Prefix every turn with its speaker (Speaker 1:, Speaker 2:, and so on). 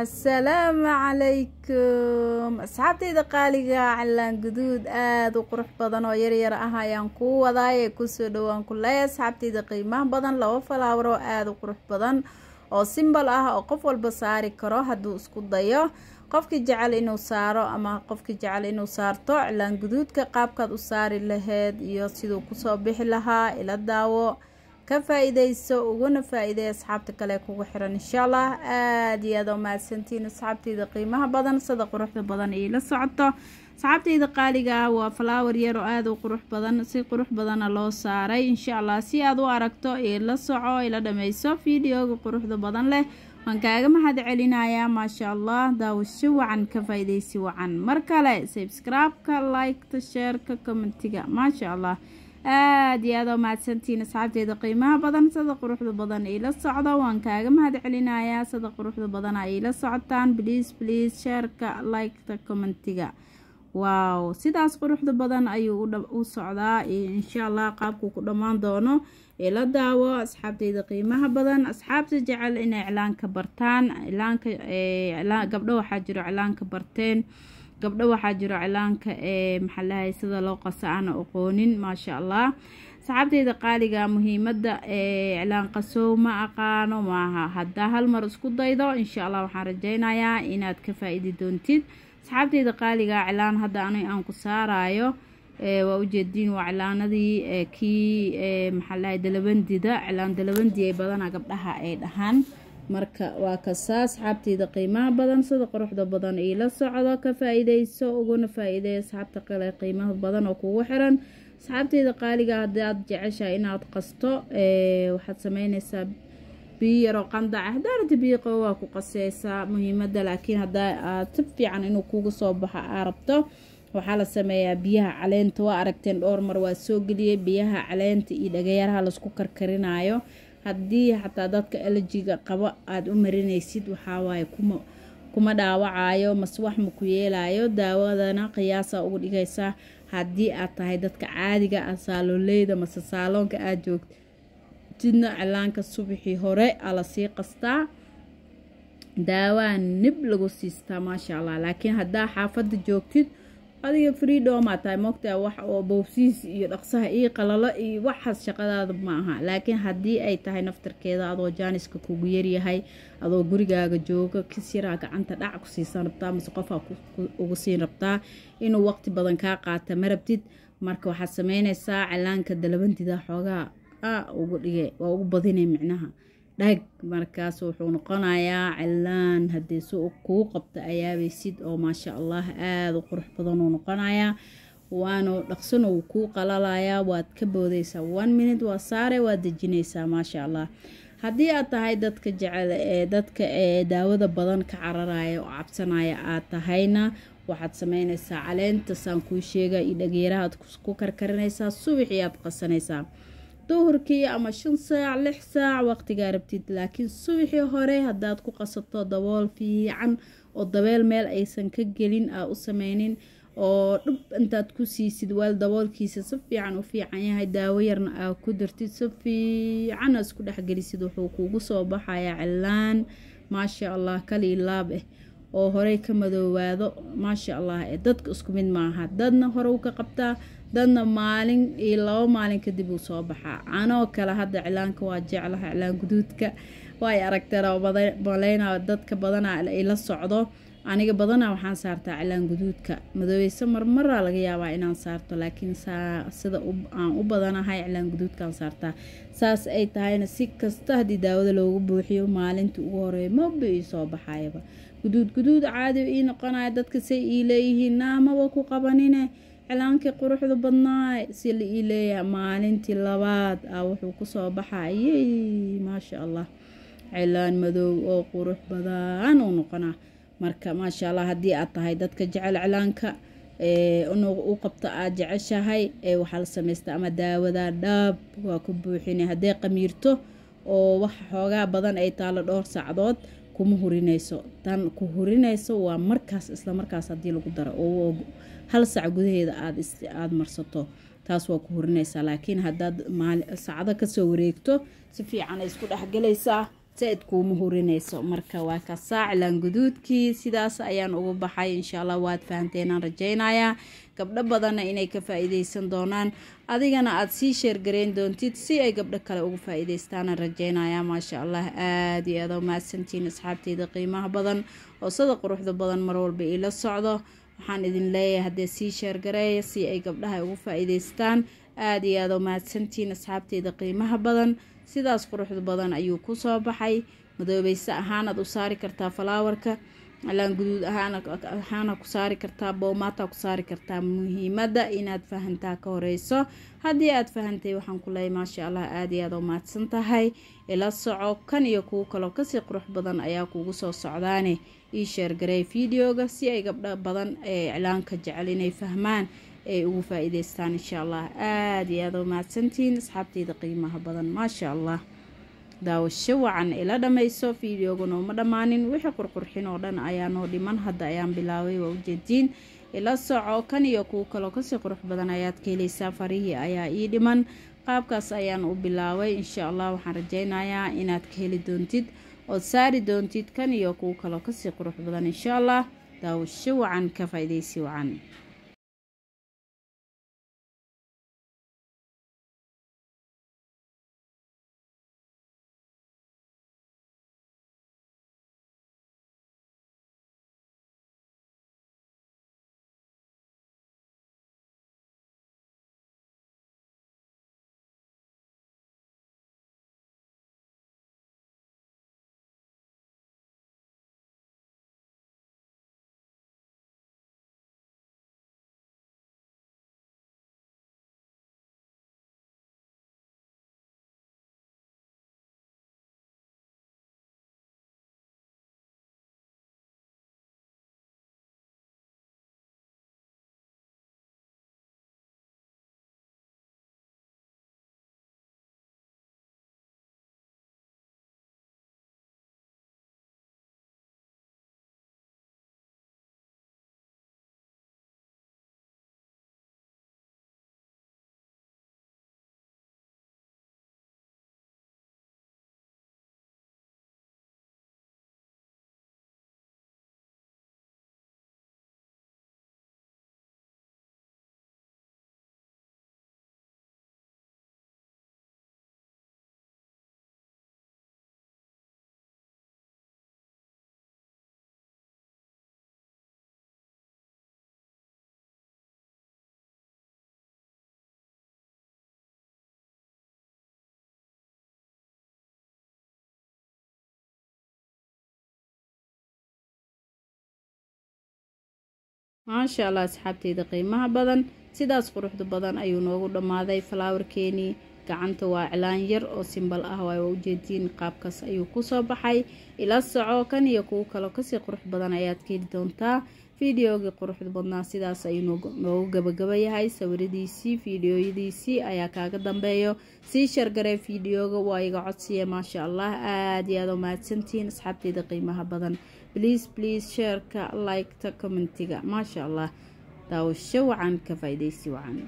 Speaker 1: assalaamu calaykum asxaabtayda qaaliga calaan guduud aada u qurux badan oo yaryar ah ayaan kuu wadaayee ku soo dhowaan ku leeya asxaabtayda qiimaha badan laba falaawar oo aada u qurux badan oo simbal ah oo qof walba saari karo hadduu isku dayo. Qofkii jecel inuu saaro ama qofkii jecel inuu saarto cilaan guduudka qaabkaad u saari laheyd iyo siduu ku soo bixi lahaa ila daawo ka faa-iideyso uguna faa-iideey asxaabta kale kugu xiran. Insha allah aada iyo aada u mahadsantiin asxaabtayda qiimaha badan sida quruxda badan iila socoto. Asxaabtayda qaaliga ah waa falaawar yar oo aada u qurux badan si qurux badana loo saaray. Insha allah si aad u aragto ila soco ila dhameyso videoga quruxda badan leh waan kaaga mahad celinayaa maasha allah daawasho wacan ka faa-ideysi wacan. Mar kale sabscribe-ka like-ta sheerka commentiga. Maasha allah aada iyo aada u mahadsantiin asxaabteeda qiimaha badan sida quruxda badan iila socdo waan kaaga mahad celinayaa sida quruxda badan ay iila socotaan bliis bliis sheerka like-ta commentiga. Waaw sidaas quruxda badan ayuu u socdaa. Insha allah qaabkuu ku dhammaan doono ila daawo asxaabteyda qiimaha badan. Asxaabta jecel inay iclaanka bartaan. Gabdho waxaa jiro iclaanka barteen gabdho waxaa jiro cilaanka ee maxaalahay sida loo qasa aana aqoonin maasha allah saxaabteyda qaaliga muhiimada ee iclaan qasow ma aqaano maaha haddaa hal mar isku daydo insha allah waxaan rajeynayaa inaad ka faa-iidi doontid. Saxaabteyda qaaliga cilaan hadda ani aan ku saarayo waa ujeediin waa cilaanadii kii maxaalahay dalabandida cilaan dalabandi ay badana gabdhaha ay dhahaan marka waa kasaa asxaabteyda qiimaha badan sida quruxda badan iila socdo ka faa-iideyso uguna faa-iideey asxaabta kale qiimaha badan oo kugu xiran. Asxaabteyda qaaliga haddii aada jeceshahay inaad qasto waxaad sameyneysaa biyo yaroo qandaca hadaarata biyo qabo waa ku qaseysaa muhiimada laakiin haddaa aad si fiican inuu kugu soo baxo aa rabto waxaa la sameeyaa biyaha caleenta. Waa aragteen dhowr mar waa soo geliyey biyaha caleenta iyo dhagayaraha la isku karkarinayo haddii xataa dadka elejiga qabo aada u marinaysid waxawaaye kuma dhaawacayo mase wax maku yeelayo daawadana qiyaasa uga dhigaysaa haddii aad tahay dadka caadiga ah saaloleyda mase saaloonka aada joogtidna cilaanka subaxii hore aa la sii qastaa daawaa nib lagu siistaa maasha allah. Laakiin haddaa xaafadda joogtid adiga freedoma tahay moogtaa wax oo boobsiis iyo dhaqsaha iyo qalalo iyo waxaas shaqadaada ma aha. Laakiin haddii ay tahay naftarkeeda adoo jaaniska kugu yaryahay adoo gurigaaga jooga kisiraa gacanta dhac ku siisan rabtaa mise qofaa ugu siin rabtaa inuu waqti badan kaa qaata ma rabtid? Marka waxaad sameyneysaa cilaanka dalabandida xoogaa a ugu dhige waa ugu badinay micnaha dhag markaas wuxuu noqonayaa cilaan haddii si kuu qabta ayaabaysid oo maasha allah aada u qurux badanuu noqonayaa waanu dhaqsano wuu kuu qalalayaa waad ka boodeysaa one minute waa saare waad dejineysaa maasha allah haddii aad tahay dadka jecel ee dadka ee daawada badan ka cararaya oo cabsanaya aad tahayna waxaad sameyneysaa caleenta saan kuu sheega iyo dhageerahaad ku karkarinaysaa subaxii aad qasanaysaa duhurkii ama shan saac lix saac waqtigaa rabtid. Laakiin subaxii hore haddaad ku qasato dabool fiican oo dabeel meel aysan ka gelin aa u sameynin oo dhib intaad ku siisid waal daboolkiisa si fiican u fiican yahay daawo yarna aa ku dartid si fiican aa isku dhexgelisid wuxuu kuugu soo baxayaa cilaan maasha allah kalii laab ah oo horey ka madoowaado maasha allah ee dadka isku mid maaha. Dadna hore u ka qabtaa dadna maalin iyo labo maalin kadib uu soo baxaa. Anoo kale hadda cilaanka waa jeclaha cilaan guduudka. Waay aragteen oo maleyna dadka badanaa ila socdo. Aniga badanaa waxaan saartaa cilaan guduudka. Madoobeyso marmaraa laga yaabaa inaan saarto laakiin sida aan u badanahay cilaan guduudkaan saartaa. Saas ay tahayna si kasta haddii daawada loogu buuxiyo maalintii ugu horreeya maba ii soo baxayaba guduud guduud caadi ii noqonaya dadka say ii leeyihiin naamaba ku qabanine cilaankii quruxda badnaay. Si la ii leeyahay maalintii labaad ah wuxuu ku soo baxayey maasha allah cilaan madow oo qurux badan uu noqonaa. Marka maasha allah haddii aad tahay dadka jecel cilaanka u qabto aada jeceshahay waxaa la samaystaa ama daawada dhaab waa ku buuxina hadday qamiirto oo wax xoogaa badan ay taalo dhowr saacdood kuma hurinayso tan ku hurinayso waa markaas isla markaas haddii lagu daro oo hal sac gudaheeda aad aada marsato taas waa ku hurinaysaa laakiin haddaad sacdo ka soo wareegto si fiican ay isku dhexgelaysaa sa-id kuuma hurinayso. Marka waa kasaa cilaan guduudkii sidaas ayaan ugu baxay. Insha allah waad fahamteenaan rajaynayaa. Gabdho badanna inay ka faa-iideysan doonaan. Adigana aada sii sheergareyn doontid si ay gabdho kale uga faa-iideystaana rajaynayaa. Maasha allah aada iyo aada mahadsantiin asxaabteyda qiimaha badan. Oo sada quruxda badan mar walba iila socdo waxaan idin leeyahay haddee sii sheergareeya si ay gabdhaha uga faa-iideystaan aada iyo aada mahadsantiin asxaabteyda qiimaha badan. Sidaas quruxda badan ayuu ku soo baxay. Madoobeyse ahaanaad u saari kartaa falaawarka cilaan guduud ahaana ku saari kartaa boomaata ku saari kartaa muhiimadda inaad fahantaa ka horeyso. Haddii aad fahantay waxaan ku leeyay maasha allah aada iyo aada u mahadsan tahay. Ila soco kan iyo kuwo kaloo ka sii qurux badan ayaa kuugu soo socdaane. Ii sheergarey videoga si ay gabdho badan ee iclaanka jecel inay fahmaan ay ugu faa-iideystaan insha allah. Aada iyo aada u mahadsantihiin asxaabteyda qiimaha badan maasha allah daawasho wacan ila dhammayso videoguna uma dhammaanin wixii qurqurxin oo dhan ayaa noo dhiman. Hadda ayaan bilaabay waa ujeediin ila soco kan iyo kuwo kaloo ka sii qurux badan ayaad ka heleysaa farihii ayaa ii dhiman. Qaabkaas ayaan u bilaabay. Insha allah waxaan rajaynayaa inaad ka heli doontid ood saari doontid kan iyo kuwo kaloo ka sii qurux badan. Insha allah daawasho wacan ka faa-ideysi wacan maasha allah asxaabteyda qiimaha badan sidaas quruxda badan ayuu noogu dhammaaday falaawarkeenii gacanta waa cilaan yar oo simbal ah waa ujeediin qaabkaas ayuu ku soo baxay. Ila soco kan iyo kuwo kaloo ka sii qurux badan ayaad ka heli doontaa. Fideogii quruxda badnaa sidaas ayuu noogu gabagabayahay sawiradiisii fideoyadiisii ayaa kaaga dambeeyo. Sii shargaree fideoga waa iga codsiya maasha allah aada iyo aada u mahadsantihiin asxaabteyda qiimaha badan. Bliase bliase sheerka liketa commentiga. Maasha allah daawasho wacan ka faa-ideysi wacan